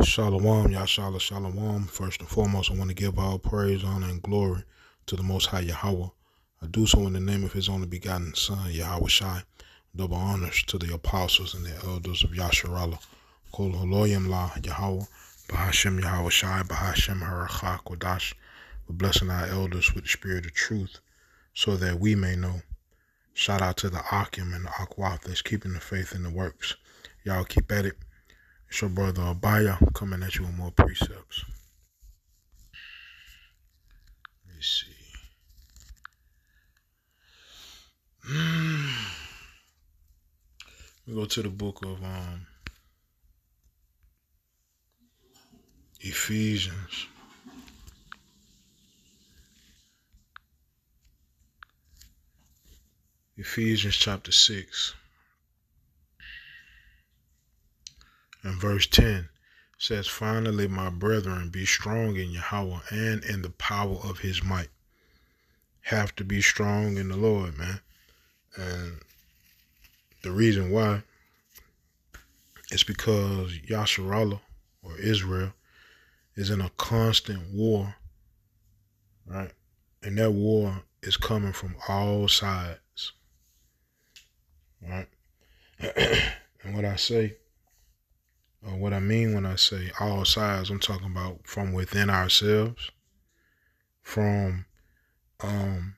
Shalom, Yashala Shalom. First and foremost, I want to give all praise, honor, and glory to the Most High Yahweh. I do so in the name of His only begotten Son, Yahweh Shai. Double honors to the apostles and the elders of Yasharahla. Kol Holoyim La Yahweh, Bahashem Yahweh Shai, Bahashem Harachah Kodash. For blessing our elders with the spirit of truth, so that we may know. Shout out to the Akim and the Akwaf that's keeping the faith in the works. Y'all keep at it. It's your brother Abaya coming at you with more precepts. Let me see. We go to the book of um, Ephesians. Ephesians chapter 6. And verse 10 says, Finally, my brethren, be strong in Yahweh and in the power of his might. Have to be strong in the Lord, man. And the reason why is because Yasharahla or Israel is in a constant war, right? And that war is coming from all sides, right? and what I say uh, what I mean when I say all sides, I'm talking about from within ourselves, from um,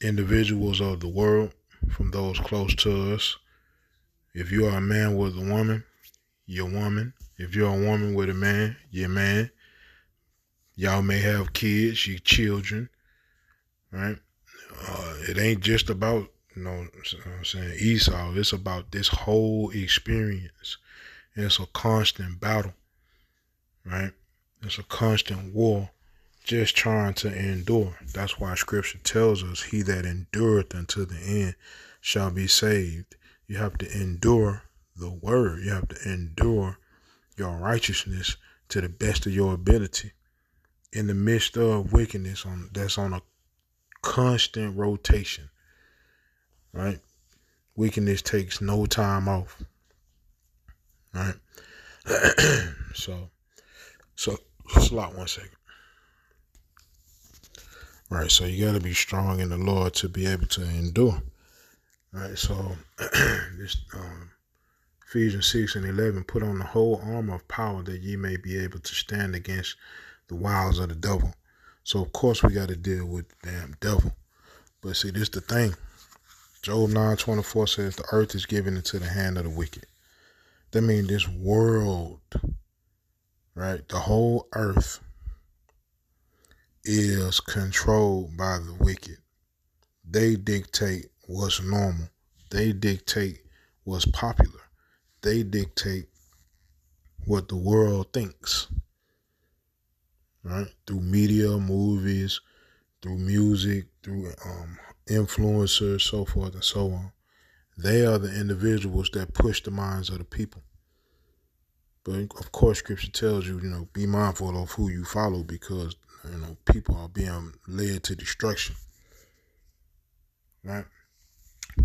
individuals of the world, from those close to us. If you are a man with a woman, you're a woman. If you're a woman with a man, you're a man. Y'all may have kids, you children, right? Uh, it ain't just about, you know, I'm saying Esau. It's about this whole experience it's a constant battle, right? It's a constant war, just trying to endure. That's why scripture tells us, He that endureth unto the end shall be saved. You have to endure the word, you have to endure your righteousness to the best of your ability in the midst of wickedness on that's on a constant rotation right wickedness takes no time off right? so, so slot one second. All right, so you got to be strong in the Lord to be able to endure. All right, so this um, Ephesians 6 and 11 put on the whole armor of power that ye may be able to stand against the wiles of the devil. So, of course, we got to deal with the damn devil. But see, this the thing. Job 9 24 says, The earth is given into the hand of the wicked. That means this world, right? The whole earth is controlled by the wicked. They dictate what's normal. They dictate what's popular. They dictate what the world thinks. Right? Through media, movies, through music, through um, influencers, so forth and so on. They are the individuals that push the minds of the people. But of course, Scripture tells you, you know, be mindful of who you follow because you know people are being led to destruction. Right?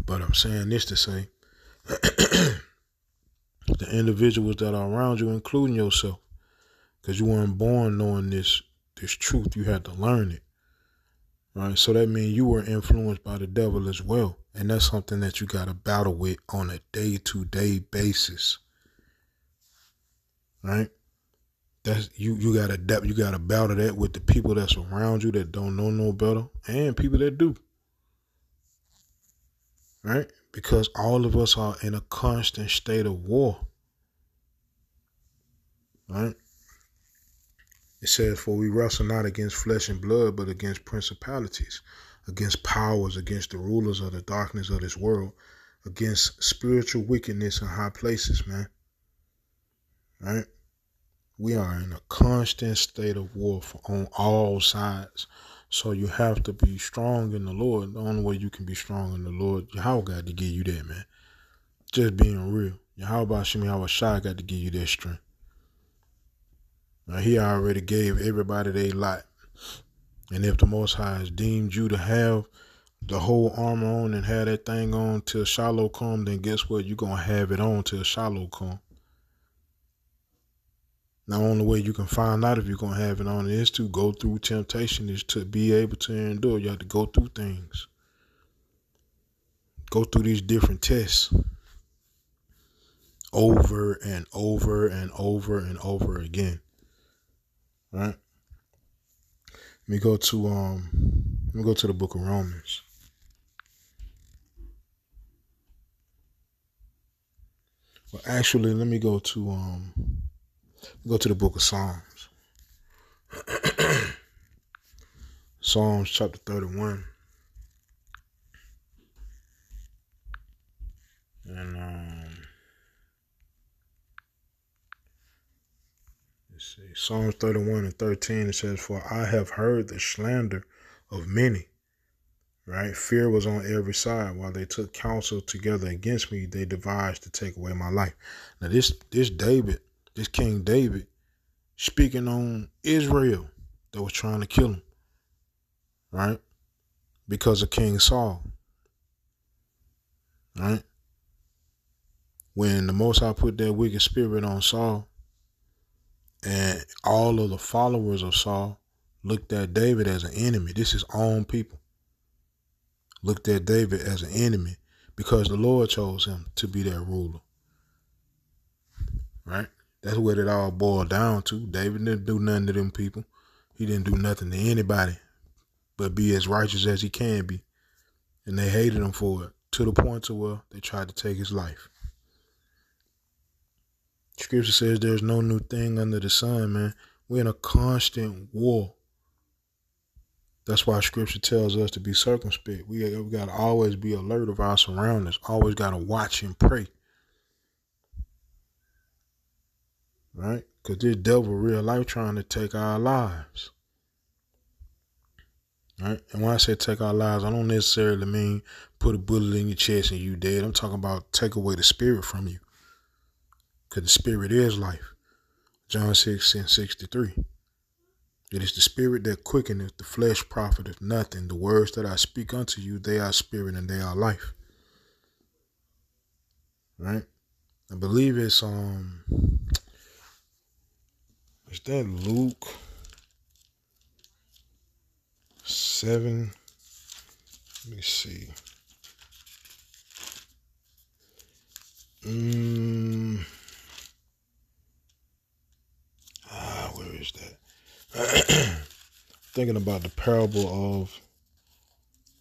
But I'm saying this to say, the individuals that are around you, including yourself, because you weren't born knowing this this truth, you had to learn it. Right? So that means you were influenced by the devil as well. And that's something that you got to battle with on a day to day basis. Right? That's you you gotta adapt, you gotta battle that with the people that's around you that don't know no better and people that do. Right? Because all of us are in a constant state of war. Right? It says, For we wrestle not against flesh and blood, but against principalities, against powers, against the rulers of the darkness of this world, against spiritual wickedness in high places, man. Right? We are in a constant state of war on all sides. So you have to be strong in the Lord. The only way you can be strong in the Lord, Yahweh got to give you that, man. Just being real. Yahweh Shemi Yahweh Shai got to give you that strength. Now he already gave everybody their lot. And if the Most High has deemed you to have the whole armor on and have that thing on till Shiloh come, then guess what? You're going to have it on till Shiloh come. Now, the only way you can find out if you're gonna have it on is to go through temptation, is to be able to endure. You have to go through things. Go through these different tests over and over and over and over again. Right? Let me go to um let me go to the book of Romans. Well actually let me go to um go to the book of Psalms. Psalms chapter 31. And um let's see. Psalms 31 and 13 it says, For I have heard the slander of many. Right? Fear was on every side. While they took counsel together against me, they devised to take away my life. Now this this David this King David speaking on Israel that was trying to kill him, right? Because of King Saul, right? When the Most High put that wicked spirit on Saul, and all of the followers of Saul looked at David as an enemy. This is own people. Looked at David as an enemy because the Lord chose him to be their ruler. Right? That's what it all boiled down to. David didn't do nothing to them people. He didn't do nothing to anybody but be as righteous as he can be. And they hated him for it to the point to where they tried to take his life. Scripture says there's no new thing under the sun, man. We're in a constant war. That's why scripture tells us to be circumspect. We, we got to always be alert of our surroundings, always got to watch and pray. right? Because this devil real life trying to take our lives. Right? And when I say take our lives, I don't necessarily mean put a bullet in your chest and you dead. I'm talking about take away the spirit from you. Because the spirit is life. John 6 and 63. It is the spirit that quickeneth, the flesh profiteth nothing. The words that I speak unto you, they are spirit and they are life. Right? I believe it's um is that Luke 7? Let me see. Mm. Ah, where is that? Thinking about the parable of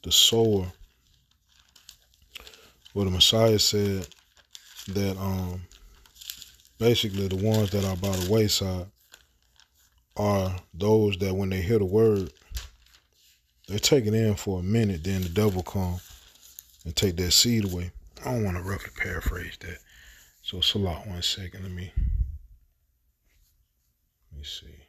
the sower, where the Messiah said that um basically the ones that are by the wayside are those that when they hear the word, they take it in for a minute, then the devil come and take that seed away. I don't want to roughly paraphrase that. So Salah, one second, let me me see.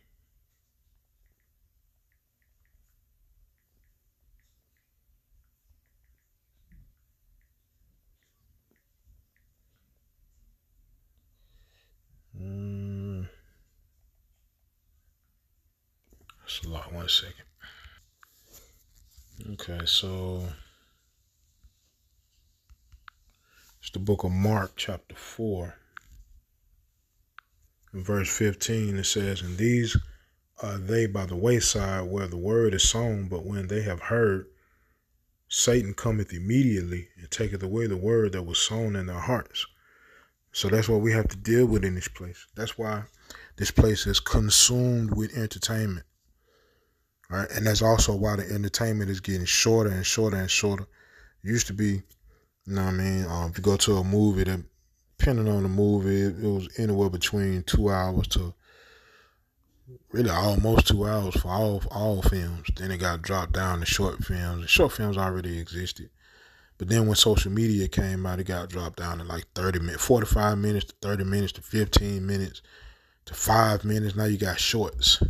That's a lot. One second. Okay, so it's the book of Mark, chapter 4. Verse 15, it says, And these are they by the wayside where the word is sown, but when they have heard, Satan cometh immediately and taketh away the word that was sown in their hearts. So that's what we have to deal with in this place. That's why this place is consumed with entertainment. Right? And that's also why the entertainment is getting shorter and shorter and shorter. It used to be, you know what I mean? Um, if you go to a movie, that, depending on the movie, it, was anywhere between two hours to really almost two hours for all all films. Then it got dropped down to short films. Short films already existed. But then when social media came out, it got dropped down to like 30 minutes, 45 minutes to 30 minutes to 15 minutes to five minutes. Now you got shorts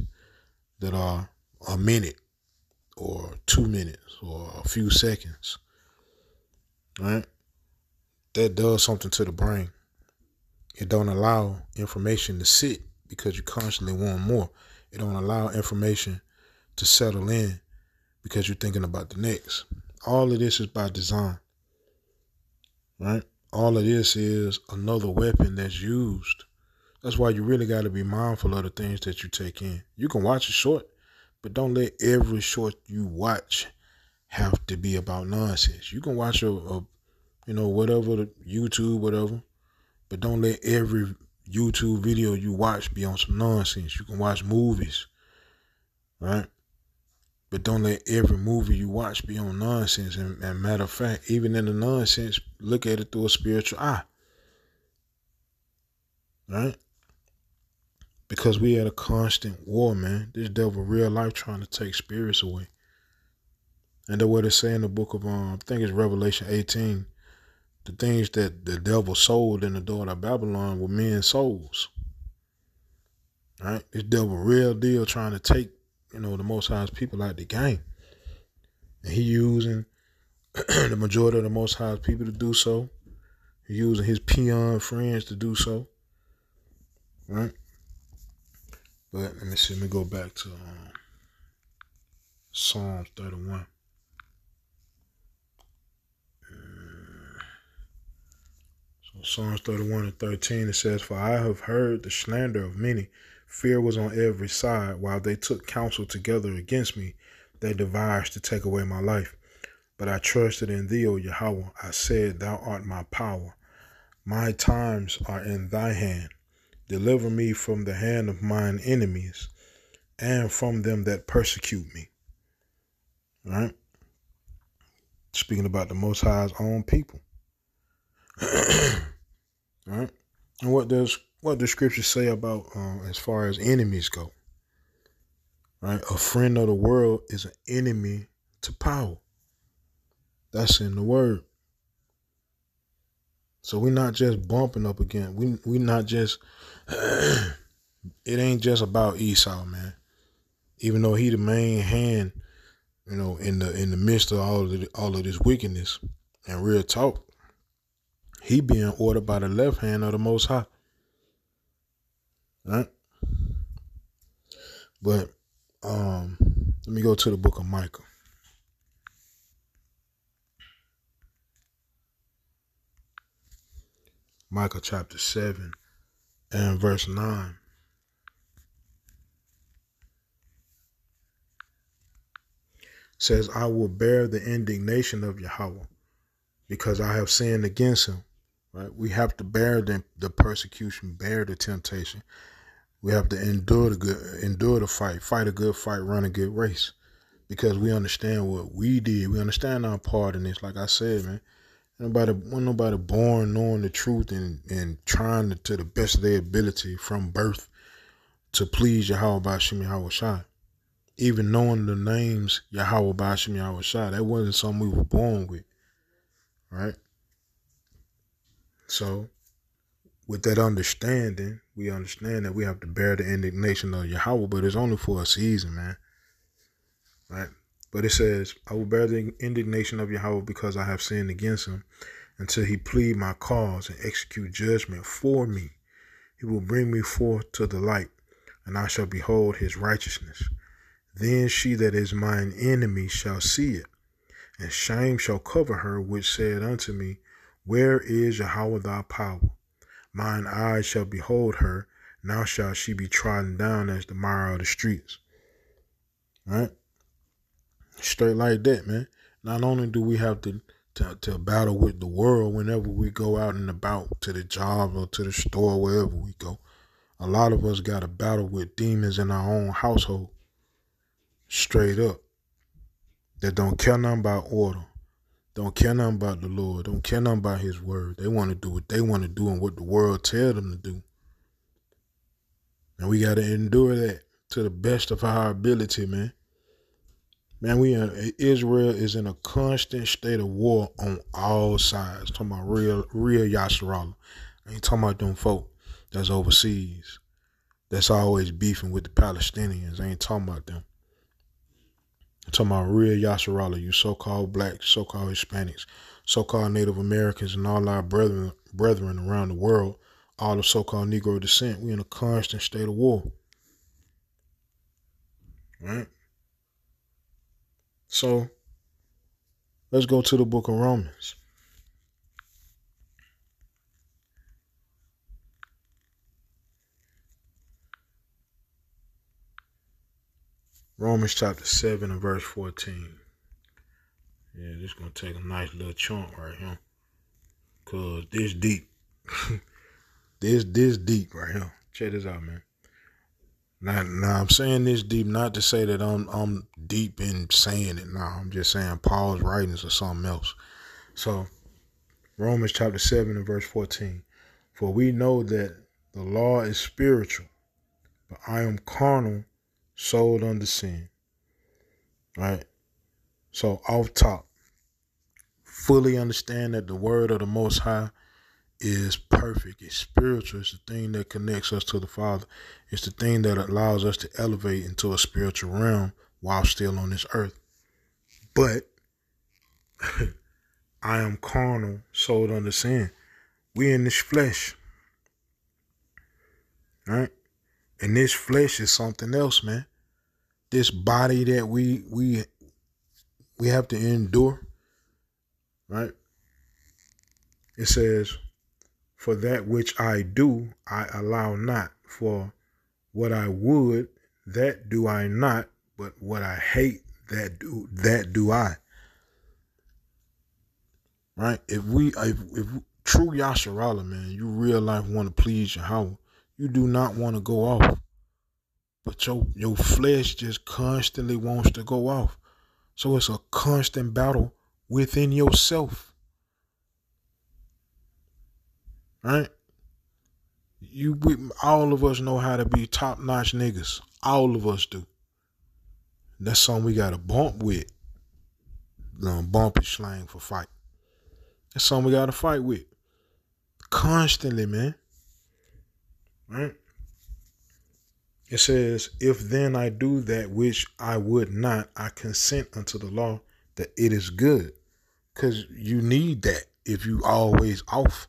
that are a minute or two minutes or a few seconds. Right? That does something to the brain. It don't allow information to sit because you constantly want more. It don't allow information to settle in because you're thinking about the next. All of this is by design. Right? All of this is another weapon that's used That's why you really got to be mindful of the things that you take in. You can watch a short, but don't let every short you watch have to be about nonsense. You can watch a, a you know, whatever YouTube, whatever, but don't let every YouTube video you watch be on some nonsense. You can watch movies, right? But don't let every movie you watch be on nonsense. And, and matter of fact, even in the nonsense, look at it through a spiritual eye. Right? Because we had a constant war, man. This devil real life trying to take spirits away. And the way it say in the book of um, I think it's Revelation 18 the things that the devil sold in the door of Babylon were men's souls. Right? This devil real deal trying to take, you know, the most high's people out the game. And he using the majority of the most high's people to do so. He using his peon friends to do so. Right? But let me see, let me go back to um, Psalms 31. Psalms 31 and 13, it says, For I have heard the slander of many. Fear was on every side. While they took counsel together against me, they devised to take away my life. But I trusted in thee, O Yahweh. I said, Thou art my power. My times are in thy hand. Deliver me from the hand of mine enemies and from them that persecute me. All right? Speaking about the Most High's own people. Right? And what does what does scripture say about um, as far as enemies go? Right? A friend of the world is an enemy to power. That's in the word. So we're not just bumping up again. We we not just it ain't just about Esau, man. Even though he the main hand, you know, in the in the midst of all of the, all of this wickedness and real talk, he being ordered by the left hand of the Most High. Right? But um, let me go to the book of Micah. Micah chapter 7 and verse 9. says, I will bear the indignation of Yahweh because I have sinned against him right? We have to bear the, the persecution, bear the temptation. We have to endure the good, endure the fight, fight a good fight, run a good race, because we understand what we did. We understand our part in this. Like I said, man, nobody, when nobody born knowing the truth and and trying to, to the best of their ability from birth to please Yahweh Bashim Yahweh Shai. Even knowing the names Yahweh Bashim Yahweh Shai, that wasn't something we were born with, right? So, with that understanding, we understand that we have to bear the indignation of Yahweh, but it's only for a season, man. Right? But it says, I will bear the indignation of Yahweh because I have sinned against him until he plead my cause and execute judgment for me. He will bring me forth to the light, and I shall behold his righteousness. Then she that is mine enemy shall see it, and shame shall cover her which said unto me, where is Yahweh thy power? Mine eyes shall behold her. Now shall she be trodden down as the mire of the streets. Right? Straight like that, man. Not only do we have to, to, to battle with the world whenever we go out and about to the job or to the store, wherever we go, a lot of us got to battle with demons in our own household. Straight up. That don't care nothing about order don't care nothing about the Lord, don't care nothing about his word. They want to do what they want to do and what the world tell them to do. And we got to endure that to the best of our ability, man. Man, we in, Israel is in a constant state of war on all sides. Talking about real, real Yasharahla. I ain't talking about them folk that's overseas. That's always beefing with the Palestinians. I ain't talking about them. I'm talking about real Yasharahla, you so-called blacks, so-called Hispanics, so-called Native Americans, and all our brethren, brethren around the world, all of so-called Negro descent. We're in a constant state of war. Right? So, let's go to the book of Romans. Romans chapter 7 and verse 14. Yeah, this gonna take a nice little chunk right here. Cause this deep. this this deep right here. Check this out, man. Now, now I'm saying this deep not to say that I'm I'm deep in saying it. Now I'm just saying Paul's writings or something else. So Romans chapter seven and verse fourteen. For we know that the law is spiritual, but I am carnal, sold under sin. Right? So off top, fully understand that the word of the most high is perfect. It's spiritual. It's the thing that connects us to the Father. It's the thing that allows us to elevate into a spiritual realm while still on this earth. But I am carnal, sold under sin. We in this flesh. Right? And this flesh is something else, man. This body that we we we have to endure. Right? It says, For that which I do, I allow not. For what I would, that do I not. But what I hate, that do that do I. Right? If we if, if true Yasharahla, man, you real life want to please Yahweh, you do not want to go off. But your your flesh just constantly wants to go off. So it's a constant battle within yourself. Right? You we, all of us know how to be top notch niggas. All of us do. That's something we gotta bump with. Um, bump is slang for fight. That's something we gotta fight with. Constantly, man. Right? It says, If then I do that which I would not, I consent unto the law that it is good. Because you need that if you always off.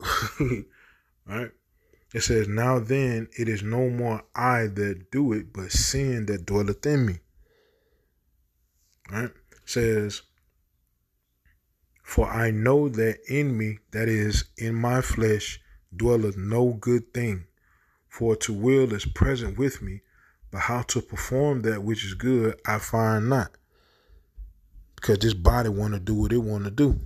right? It says, Now then, it is no more I that do it, but sin that dwelleth in me. Right? It says, For I know that in me, that is, in my flesh, dwelleth no good thing. For to will is present with me, but how to perform that which is good I find not. Because this body want to do what it want to do.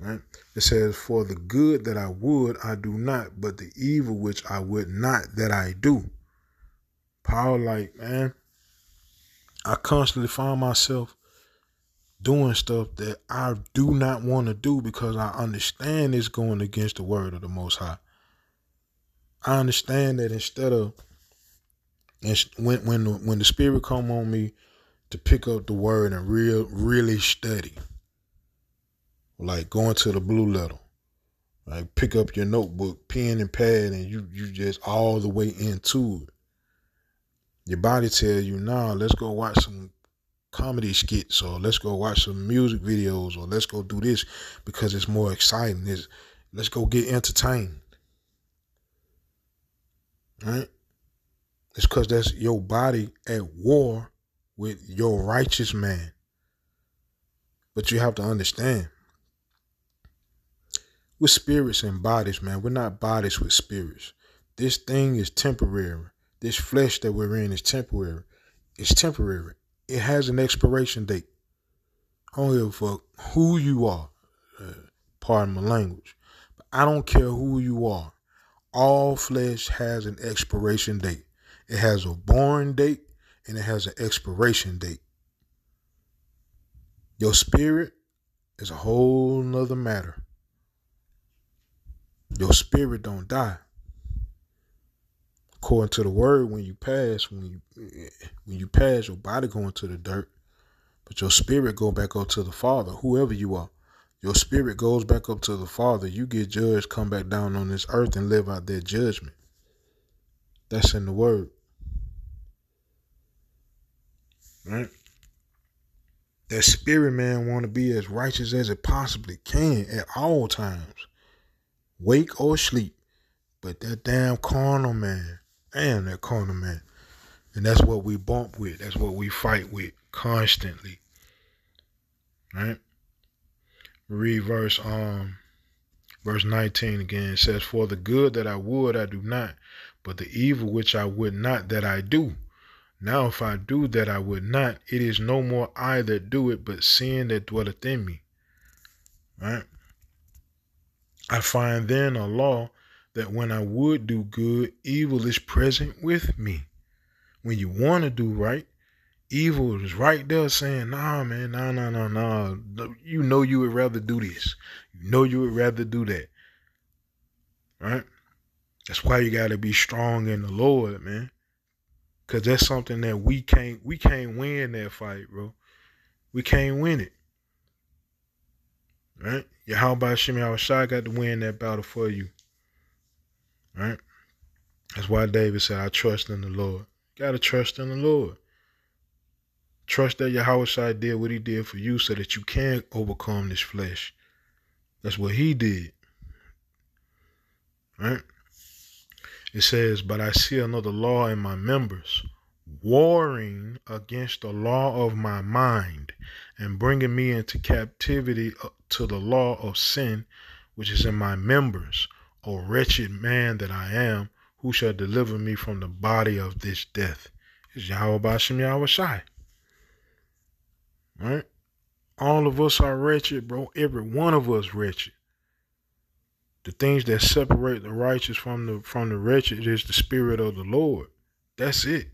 Right? It says, For the good that I would, I do not, but the evil which I would not, that I do. Paul, like, man, I constantly find myself doing stuff that I do not want to do because I understand it's going against the word of the Most High. I understand that instead of when when the, when the spirit come on me to pick up the word and real really study, like going to the blue letter, like pick up your notebook, pen and pad, and you you just all the way into it. Your body tells you, "Nah, let's go watch some comedy skits, or let's go watch some music videos, or let's go do this because it's more exciting. It's, let's go get entertained." Right? It's because that's your body at war with your righteous man. But you have to understand, we're spirits and bodies, man. We're not bodies with spirits. This thing is temporary. This flesh that we're in is temporary. It's temporary. It has an expiration date. I don't give a fuck who you are. Uh, pardon my language. But I don't care who you are all flesh has an expiration date. It has a born date and it has an expiration date. Your spirit is a whole nother matter. Your spirit don't die. According to the word, when you pass, when you when you pass, your body going to the dirt, but your spirit go back up to the Father, whoever you are. Your spirit goes back up to the Father. You get judged, come back down on this earth and live out that judgment. That's in the word. Right? That spirit man want to be as righteous as it possibly can at all times. Wake or sleep. But that damn carnal man, damn that carnal man. And that's what we bump with. That's what we fight with constantly. Right? Read verse um verse 19 again. It says, For the good that I would I do not, but the evil which I would not that I do. Now, if I do that I would not, it is no more I that do it, but sin that dwelleth in me. Right? I find then a law that when I would do good, evil is present with me. When you want to do right, evil is right there saying, nah, man, nah, nah, nah, nah. You know you would rather do this. You know you would rather do that. Right? That's why you gotta be strong in the Lord, man. Cause that's something that we can't we can't win that fight, bro. We can't win it. Right? Yeah, how about Shimmy Shai got to win that battle for you? Right? That's why David said, I trust in the Lord. Gotta trust in the Lord. Trust that Yahweh did what he did for you so that you can overcome this flesh. That's what he did. Right? It says, But I see another law in my members, warring against the law of my mind, and bringing me into captivity to the law of sin, which is in my members. O wretched man that I am, who shall deliver me from the body of this death? It's Yahweh Yahweh Shai. Right? All of us are wretched, bro. Every one of us wretched. The things that separate the righteous from the from the wretched is the spirit of the Lord. That's it.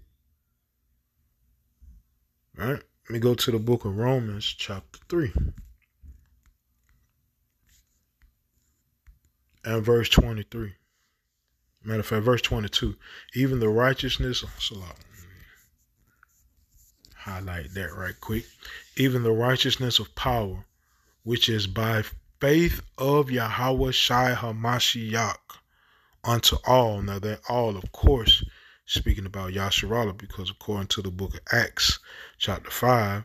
Right? Let me go to the book of Romans, chapter 3. And verse 23. Matter of fact, verse 22. Even the righteousness, so highlight that right quick. Even the righteousness of power, which is by faith of Yahweh Shai HaMashiach unto all. Now that all, of course, speaking about Yasharahla, because according to the book of Acts, chapter 5,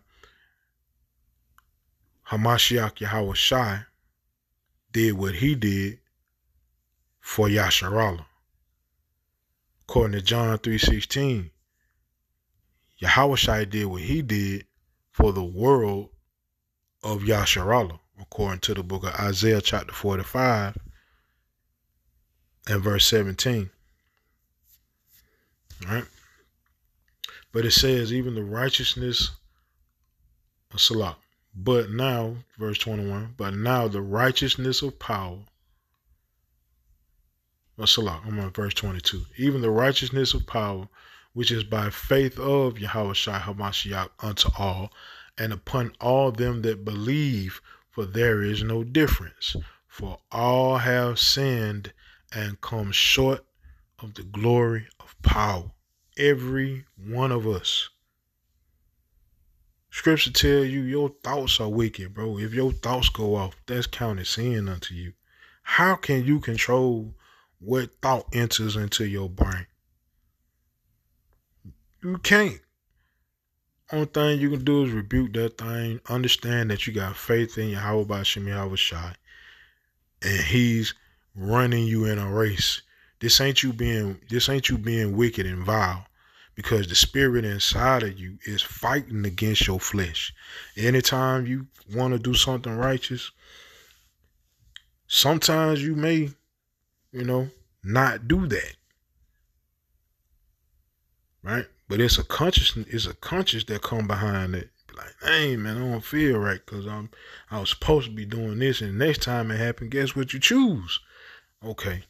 Hamashiach Yahweh Shai did what he did for Yasharahla. According to John 3.16, Yahweh did what he did for the world of Yasharahla, according to the book of Isaiah chapter 45 and verse 17. Right? But it says, even the righteousness of Salah. But now, verse 21, but now the righteousness of power. Of Salah, I'm on verse 22. Even the righteousness of power, which is by faith of Yahweh Shai HaMashiach unto all, and upon all them that believe, for there is no difference. For all have sinned and come short of the glory of power. Every one of us. Scripture tell you your thoughts are wicked, bro. If your thoughts go off, that's counted sin unto you. How can you control what thought enters into your brain? You can't. Only thing you can do is rebuke that thing. Understand that you got faith in Yahweh by Shem Yahweh Shai. And he's running you in a race. This ain't you being this ain't you being wicked and vile. Because the spirit inside of you is fighting against your flesh. Anytime you want to do something righteous, sometimes you may, you know, not do that. Right? But it's a conscious, it's a conscious that come behind it. Like, hey man, I don't feel right because I'm I was supposed to be doing this, and next time it happened, guess what you choose? Okay,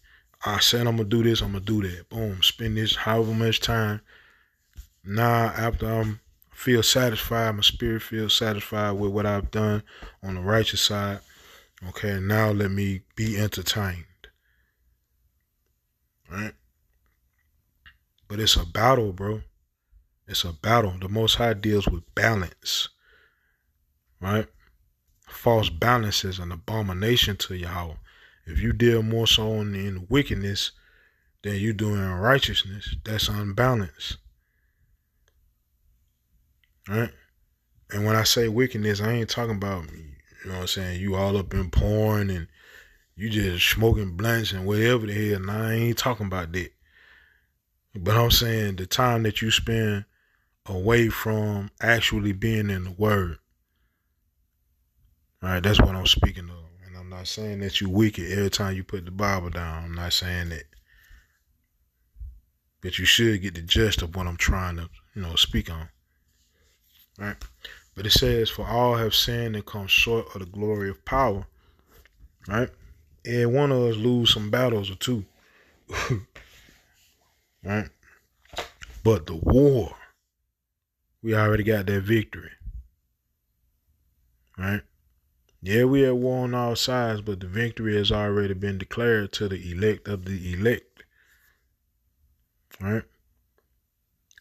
I said I'm gonna do this, I'm gonna do that. Boom, spend this however much time. Now after I'm feel satisfied, my spirit feels satisfied with what I've done on the righteous side. Okay, now let me be entertained. Right? But it's a battle, bro. It's a battle. The Most High deals with balance. Right? False balance is an abomination to Yahweh. If you deal more so in, wickedness than you do in righteousness, that's unbalanced. Right? And when I say wickedness, I ain't talking about, you know what I'm saying, you all up in porn and you just smoking blunts and whatever the hell. Nah, I ain't talking about that. But I'm saying the time that you spend away from actually being in the Word. All right, that's what I'm speaking of. And I'm not saying that you wicked every time you put the Bible down. I'm not saying that. But you should get the gist of what I'm trying to you know, speak on. Right? But it says, For all have sinned and come short of the glory of power. Right? And one of us lose some battles or two. right? But the war, we already got that victory. Right? Yeah, we at war on all sides, but the victory has already been declared to the elect of the elect. Right?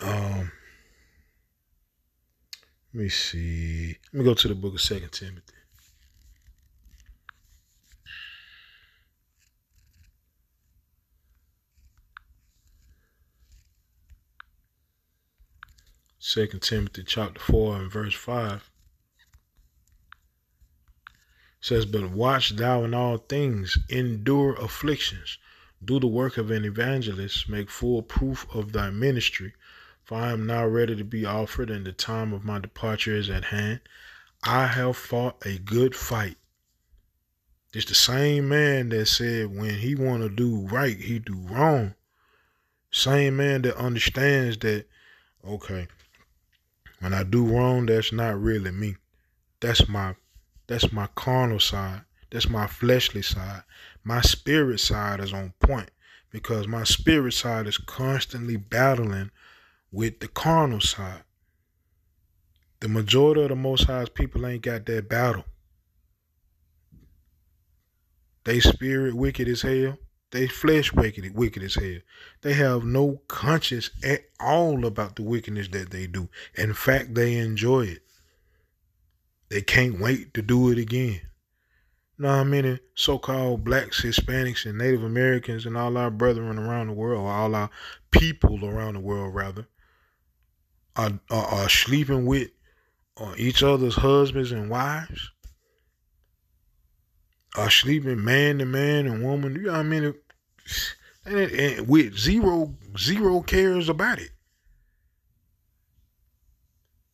Um let me see. Let me go to the book of Second Timothy. Second Timothy chapter four and verse five says, But watch thou in all things, endure afflictions, do the work of an evangelist, make full proof of thy ministry. For I am now ready to be offered, and the time of my departure is at hand. I have fought a good fight. It's the same man that said when he want to do right, he do wrong. Same man that understands that, okay, when I do wrong, that's not really me. That's my that's my carnal side. That's my fleshly side. My spirit side is on point because my spirit side is constantly battling with the carnal side. The majority of the Most High's people ain't got that battle. They spirit wicked as hell. They flesh wicked, wicked as hell. They have no conscience at all about the wickedness that they do. In fact, they enjoy it. They can't wait to do it again. Now, many so-called blacks, Hispanics, and Native Americans, and all our brethren around the world, all our people around the world, rather, are, are, are sleeping with uh, each other's husbands and wives are sleeping man to man and woman. You know what I mean? And, and with zero zero cares about it.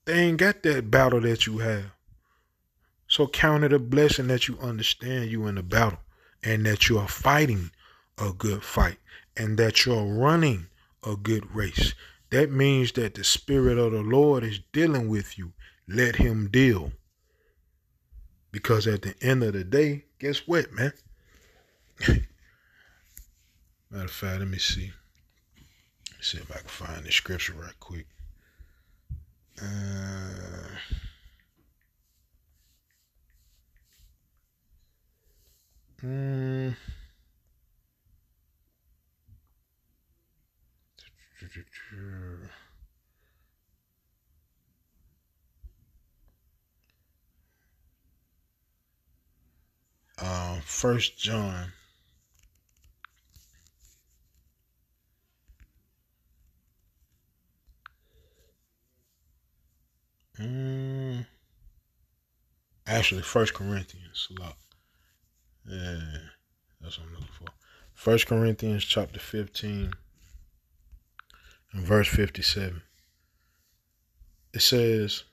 They ain't got that battle that you have. So count it a blessing that you understand you in a battle and that you are fighting a good fight and that you're running a good race. That means that the Spirit of the Lord is dealing with you. Let Him deal. Because at the end of the day, guess what, man? Matter of fact, let me see. Let me see if I can find the scripture right quick. Uh, mm, uh, First John. Mm, actually, First Corinthians. Look. Yeah, that's what I'm looking for. First Corinthians chapter 15 and verse 57. It says,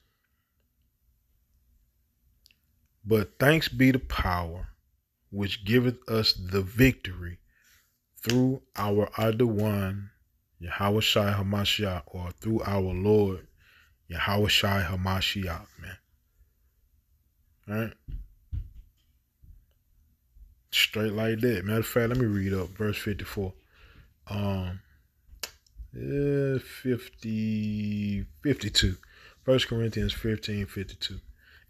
But thanks be to power which giveth us the victory through our one, Yahweh Shai Hamashiach, or through our Lord Yahweh Shai Hamashiach, man. All right? Straight like that. Matter of fact, let me read up verse 54. Um, yeah, 50, 52. First Corinthians 15, 52.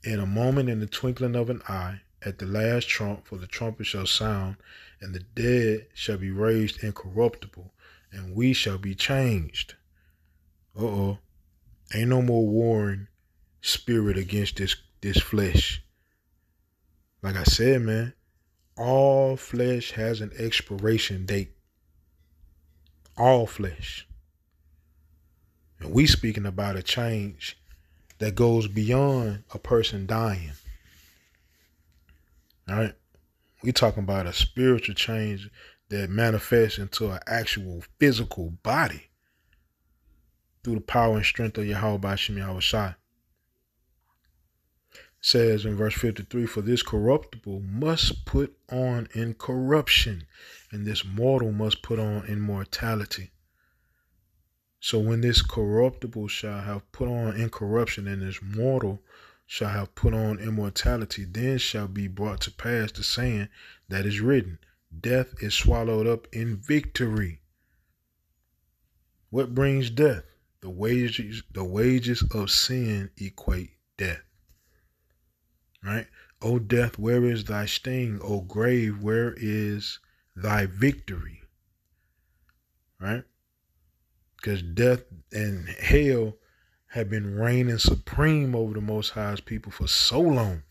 In a moment, in the twinkling of an eye, at the last trump, for the trumpet shall sound, and the dead shall be raised incorruptible, and we shall be changed. Uh oh. Ain't no more warring spirit against this this flesh. Like I said, man, all flesh has an expiration date. All flesh. And we speaking about a change that goes beyond a person dying. All right. We talking about a spiritual change that manifests into an actual physical body through the power and strength of Yahweh Bashim Yahweh says in verse 53 For this corruptible must put on incorruption, and this mortal must put on immortality. So when this corruptible shall have put on incorruption, and this mortal shall have put on immortality, then shall be brought to pass the saying that is written Death is swallowed up in victory. What brings death? The wages, the wages of sin equate death. Right? O death, where is thy sting? O grave, where is thy victory? Right? Because death and hell have been reigning supreme over the Most High's people for so long.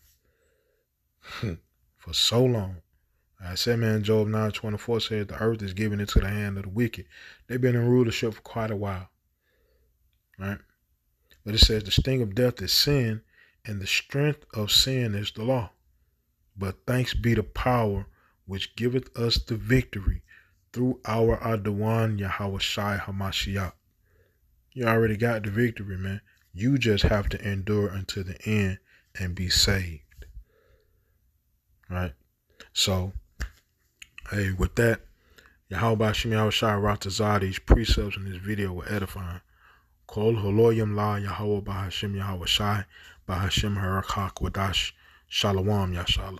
Hmm. for so long. I said, man, Job 9.24 said the earth is given into the hand of the wicked. They've been in rulership for quite a while. Right? But it says the sting of death is sin, and the strength of sin is the law. But thanks be the power which giveth us the victory through our Adawan Yahweh Shai Hamashiach. You already got the victory, man. You just have to endure until the end and be saved. Right? So, hey, with that, Yahweh Shem Yahweh Shai Ratazah, these precepts in this video were edifying. Kol Holoyim La Yahweh Bahashim Yahweh Shai Bahashim Harakak Wadash Shalom Yashalom.